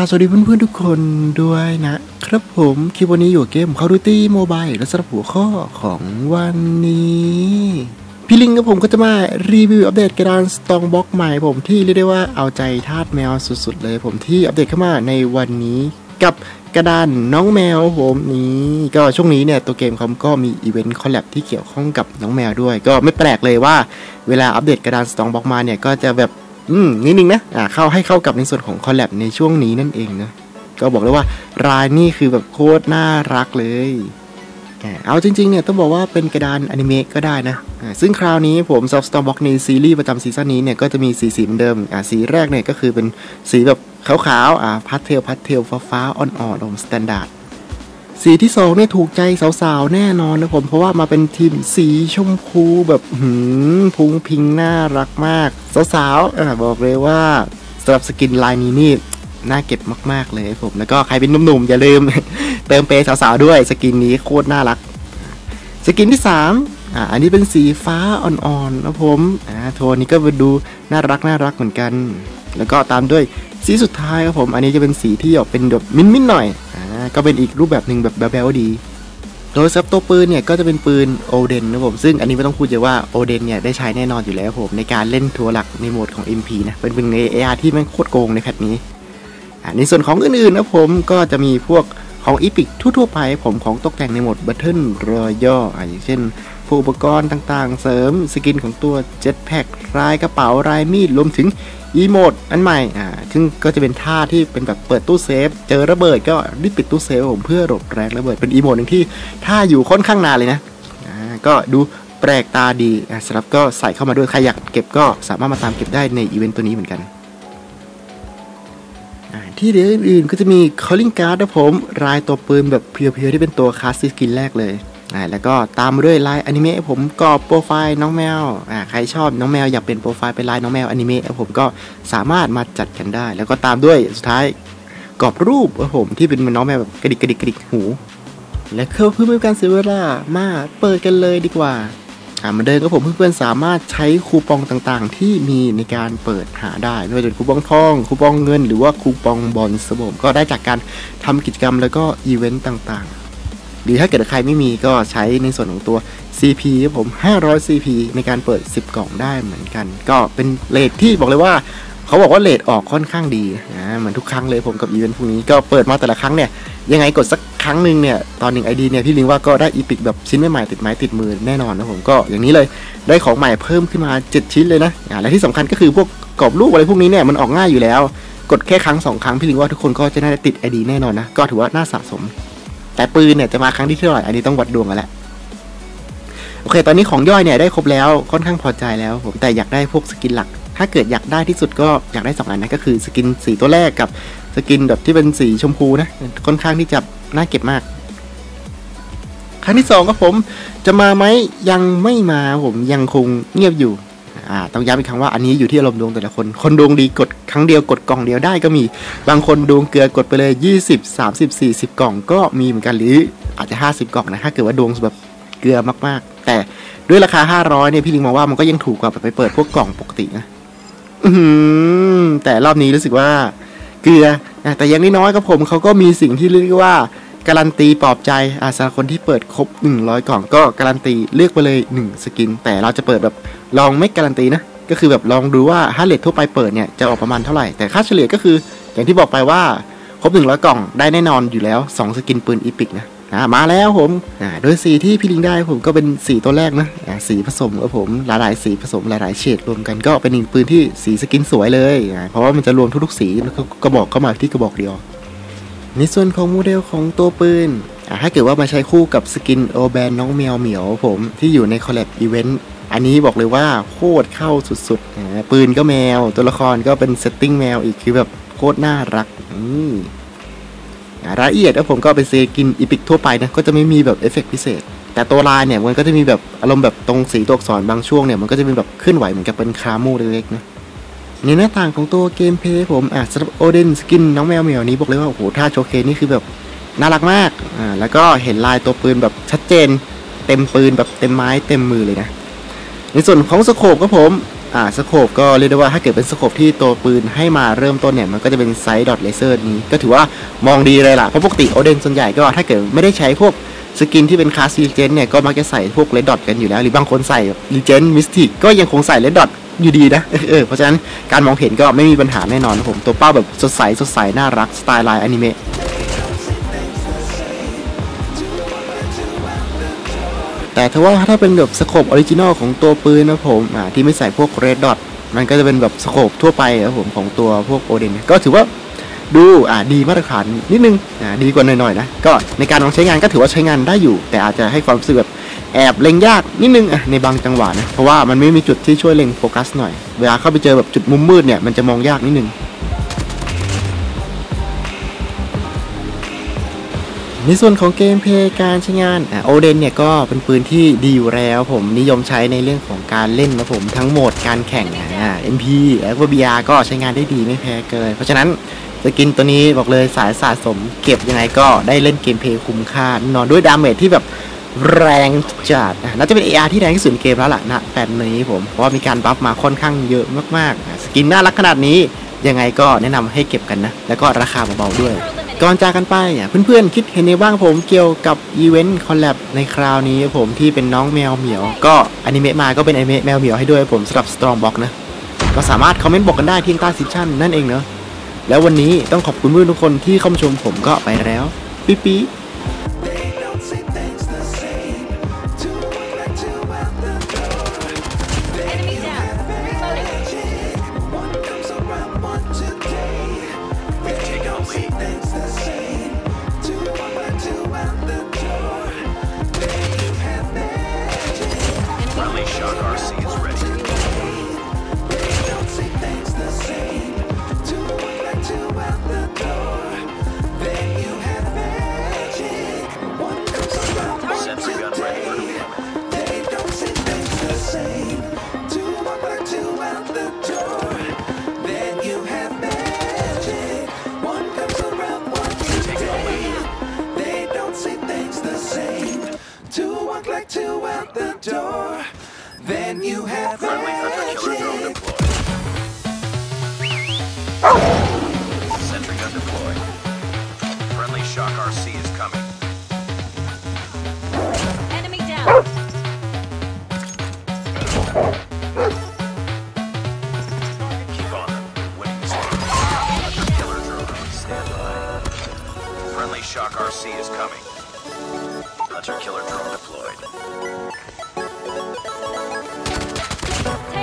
สวัสดีเพื่อนๆทุกคนด้วยนะครับผมคลิปวันนี้อยู่เกม Call of Duty Mobile และสำหรับหัวข้อของวันนี้พี่ลิงกับผมก็จะมารีวิวอัปเดตกระดาน Strong Box ใหม่ผมที่เรียกได้ว่าเอาใจทาสแมวสุดๆเลยผมที่อัปเดตเข้ามาในวันนี้กับกระดานน้องแมวผมนี้ก็ช่วงนี้เนี่ยตัวเกมเขาก็มีอีเวนต์ collab ที่เกี่ยวข้องกับน้องแมวด้วย ก็ไม่แปลกเลยว่าเวลาอัปเดตกระดาน Strong Box มาเนี่ยก็จะแบบ อืมนิดนึงนะอ่าเข้าให้เข้ากับในส่วนของ collab ในช่วงนี้นั่นเองนะก็บอกเลยว่าลายนี่คือแบบโคตรน่ารักเลยอ่าเอาจริงๆเนี่ยต้องบอกว่าเป็นกระดานอนิเมะก็ได้นะอ่าซึ่งคราวนี้ผมซอฟต์ Strong Box ในซีรีส์ประจำซีซั่นนี้เนี่ยก็จะมีสีสีเหมือนเดิมอ่าสีแรกเนี่ยก็คือเป็นสีแบบขาวๆอ่า pastel pastel ฟ้าๆอ่อนๆของ standard สีที่สองเนี่ยถูกใจสาวๆ แน่นอนนะผม เพราะว่ามาเป็นธีมสีชมพูแบบหืมฟรุ้งฟริ้งน่ารักมาก สาวๆบอกเลยว่าสำหรับสกินลายนี้นี่น่าเก็บมากๆเลยผม แล้วก็ใครเป็นหนุ่มๆ อย่าลืม เติมเปย์สาวๆ ด้วย สกินนี้โคตรน่ารัก สกินที่ 3อ่าอันนี้เป็นสีฟ้าอ่อนๆนะผมอ่าโทนนี้ก็ดูน่ารักน่ารักเหมือนกัน แล้วก็ตามด้วยสีสุดท้ายครับผม อันนี้จะเป็นสีที่ออกเป็นแบบมิ้นๆหน่อย ก็เป็นอีกรูปแบบหนึ่งแบบแบ๊วๆดี โดยซับตัวปืนเนี่ยก็จะเป็นปืน Oden นะผม ซึ่งอันนี้ไม่ต้องพูดเยอะว่า Oden เนี่ยได้ใช้แน่นอนอยู่แล้วผมในการเล่นทัวร์หลักในโหมดของ MP นะ เป็นปืนใน AR ที่มันโคตรโกงใน patch นี้อ่าในส่วนของอื่นๆนะผมก็จะมีพวกของ epic ทั่วๆไปผมของตกแต่งในโหมด Battle Royale อ่าอย่างเช่น พวกอุปกรณ์ต่างๆ เสริมสกินของตัว Jetpack ลายกระเป๋าลายมีดรวมถึง emote อันใหม่อ่าซึ่งก็จะเป็นท่าที่เป็นแบบเปิดตู้เซฟ เจอระเบิดก็รีบปิดตู้เซฟผมเพื่อหลบแรงระเบิดเป็น emote หนึ่งที่ท่าอยู่ค่อนข้างนานเลยนะอ่าก็ดูแปลกตาดีอ่าสำหรับก็ใส่เข้ามาด้วยใครอยากเก็บก็สามารถมาตามเก็บได้ในอีเวนต์ตัวนี้เหมือนกันอ่าที่เหลืออื่นๆก็จะมี calling card นะผม ลายตัวปืนแบบเพียวๆ ที่เป็นตัวคลาสสิกสกินแรกเลย อ่าแล้วก็ตามด้วยลายอนิเมะผมกรอบโปรไฟล์น้องแมวอ่าใครชอบน้องแมวอยากเป็นโปรไฟล์เป็นลายน้องแมวอนิเมะผมก็สามารถมาจัดกันได้ แล้วก็ตามด้วยสุดท้ายกรอบรูปผมที่เป็นน้องแมวแบบกระดิกกระดิกกระดิกหู และเพื่อไม่ให้การเสียเวลามาเปิดกันเลยดีกว่าอ่าเหมือนเดิมก็ผมเพื่อนๆสามารถใช้คูปองต่างๆ ที่มีในการเปิดหาได้ไม่ว่าจะเป็นคูปองทอง คูปองเงิน หรือว่าคูปองบอลสผมก็ได้จากการทำกิจกรรมแล้วก็อีเวนต์ต่างๆ หรือถ้าเกิดใครไม่มีก็ใช้ในส่วนของตัว CP ครับผม 500 CP ในการเปิด 10 กล่องได้เหมือนกัน ก็เป็น rate ที่บอกเลยว่าเขาบอกว่า rate ออกค่อนข้างดีนะเหมือนทุกครั้งเลยผมกับอีเวนต์พวกนี้ก็เปิดมาแต่ละครั้งเนี่ย ยังไงกดสักครั้งหนึ่งเนี่ย ตอนหนึ่งไอดีเนี่ย พี่ลิงว่าก็ได้ epic แบบชิ้นใหม่ๆติดไม้ติดมือแน่นอนนะผมก็อย่างนี้เลยได้ของใหม่เพิ่มขึ้นมา 7 ชิ้นเลยนะอ่าและที่สำคัญก็คือพวกกรอบรูปอะไรพวกนี้เนี่ยมันออกง่ายอยู่แล้ว กดแค่ครั้งสองครั้งพี่ลิงว่าทุกคนก็จะน่าจะติดไอดีแน่นอนนะก็ถือว่าน่าสะสม แต่ปืนเนี่ยจะมาครั้งที่เท่าไหร่อันนี้ต้องวัดดวงกันแหละโอเค ตอนนี้ของย่อยเนี่ยได้ครบแล้วค่อนข้างพอใจแล้วผมแต่อยากได้พวกสกินหลัก ถ้าเกิดอยากได้ที่สุดก็อยากได้สองอันนะก็คือสกินสีตัวแรกกับสกินแบบที่เป็นสีชมพูนะค่อนข้างที่จะน่าเก็บมากครั้งที่สองก็ผมจะมาไหมยังไม่มาผมยังคงเงียบอยู่ อ่าต้องย้ำอีกครั้งว่าอันนี้อยู่ที่อารมณ์ดวงแต่ละคน คนดวงดีกดครั้งเดียวกดกล่องเดียวได้ก็มี บางคนดวงเกลือกดไปเลย 20 30 40 กล่องก็มีเหมือนกันหรืออาจจะ 50 กล่องนะถ้าเกิดว่าดวงแบบเกลือมากๆ แต่ด้วยราคา 500เนี่ยพี่ลิงมองว่ามันก็ยังถูกกว่าไปเปิดพวกกล่องปกตินะอืแต่รอบนี้รู้สึกว่าเกลือนะแต่ยังน้อยๆก็ผมเขาก็มีสิ่งที่เรียกว่า การันตีปลอบใจอาสำหรับคนที่เปิดครบ 100 กล่องก็การันตีเลือกไปเลย 1 สกิน แต่เราจะเปิดแบบลองไม่การันตีนะ ก็คือแบบลองดูว่าถ้า rate ทั่วไปเปิดเนี่ยจะออกประมาณเท่าไหร่ แต่ค่าเฉลี่ยก็คือ อย่างที่บอกไปว่าครบ 100 กล่องได้แน่นอนอยู่แล้ว 2 สกินปืน epic นะอ่ามาแล้วผมอ่าโดยสีที่พี่ลิงได้ผมก็เป็นสีตัวแรกนะสีผสมกับผมหลายๆสีผสมหลายๆเฉดรวมกันก็เป็นหนึ่งปืนที่สีสกินสวยเลย เพราะว่ามันจะรวมทุกๆสีแล้วก็กระบอกเข้ามาที่กระบอกเดียว ในส่วนของโมเดลของตัวปืนถ้าเกิดว่ามาใช้คู่กับสกิน Urban น้องแมวเหมียวผมที่อยู่ใน collab อีเวนต์อันนี้บอกเลยว่าโคตรเข้าสุดๆ ปืนก็แมว ตัวละครก็เป็น setting แมวอีกคือแบบโคตรน่ารักอืมรายละเอียดแล้วผมก็เป็นสกิน epic ทั่วไปนะ ก็จะไม่มีแบบเอฟเฟกต์พิเศษ แต่ตัวลายเนี่ยมันก็จะมีแบบอารมณ์แบบตรงสีตัวอักษรบางช่วงเนี่ยมันก็จะเป็นแบบเคลื่อนไหวเหมือนกับเป็น camo เล็กๆนะ ในหน้าต่างของตัว gameplay ผมอะสำหรับ Oden สกินน้องแมวเหมียวนี้บอกเลยว่าโอ้โหท่า showcase นี่คือแบบน่ารักมากอ่าแล้วก็เห็นลายตัวปืนแบบชัดเจน เต็มปืนแบบเต็มไม้เต็มมือเลยนะ ในส่วนของ scope ก็ผมอ่า scope ก็เรียกได้ว่าถ้าเกิดเป็น scope ที่ตัวปืนให้มาเริ่มต้นเนี่ย มันก็จะเป็น sight dot laser นี้ก็ถือว่ามองดีเลยล่ะ เพราะปกติ Oden ส่วนใหญ่ก็ถ้าเกิดไม่ได้ใช้พวกสกินที่เป็นคลาสซีเจนเนี่ย ก็มักจะใส่พวก red dot กันอยู่แล้ว หรือบางคนใส่ legend mythic ก็ยังคงใส่ red dot อยู่ดีนะเออเพราะฉะนั้นการมองเห็นก็ไม่มีปัญหาแน่นอนนะผมตัวเป้าแบบสดใสสดใสน่ารักสไตล์ลายอนิเมะแต่ถ้าว่าถ้าเป็นแบบ scope original ของตัวปืนนะผมที่ไม่ใส่พวก red dot มันก็จะเป็นแบบ scope ทั่วไปครับผมของตัวพวก Oden ก็ถือว่า ดูอ่าดีมาตรฐานนิดนึงอ่าดีกว่าหน่อยๆนะก็ในการลองใช้งานก็ถือว่าใช้งานได้อยู่ แต่อาจจะให้ความรู้สึกแบบแอบเล็งยากนิดนึงอะในบางจังหวะนะเพราะว่ามันไม่มีจุดที่ช่วยเล็งโฟกัสหน่อย เวลาเข้าไปเจอแบบจุดมุมมืดเนี่ยมันจะมองยากนิดนึงในส่วนของ gameplay การใช้งาน Oden เนี่ยก็เป็นปืนที่ดีอยู่แล้วผมนิยมใช้ในเรื่องของการเล่นนะผมทั้งโหมดการแข่งอ่า MP แล้วก็ BR ก็ใช้งานได้ดีไม่แพ้กัน เพราะฉะนั้น สกินตัวนี้บอกเลยสายสะสมเก็บยังไงก็ได้เล่น gameplay คุ้มแน่นอนด้วย damage ที่แบบแรงจัดนะน่าจะเป็น AR ที่แรงที่สุดในเกมแล้วล่ะนะ patch นี้ผม เพราะว่ามีการ buff มาค่อนข้างเยอะมากๆ สกินน่ารักขนาดนี้ยังไงก็แนะนำให้เก็บกันนะ แล้วก็ราคาเบาๆด้วย ก่อนจากกันไปอะเพื่อนๆ คิดเห็นไงบ้างผมเกี่ยวกับอีเวนต์ collab ในคราวนี้ผมที่เป็นน้องแมวเหมียว ก็อนิเมะมาก็เป็นอนิเมะแมวเหมียวให้ด้วยผมสำหรับ Strong Box นะ ก็สามารถคอมเมนต์บอกกันได้ที่ใต้ซิชั่นนั่นเองเนอะ แล้ววันนี้ต้องขอบคุณเพื่อนทุกคนที่เข้ามาชมผมก็ไปแล้วปิ๊ป you have Friendly hunter-killer drone deployed. Sentry gun deployed. Friendly shock RC is coming. Enemy down. Keep on them. Winning stage. Hunter-killer drone on standby. Friendly shock RC is coming. Hunter-killer drone deployed.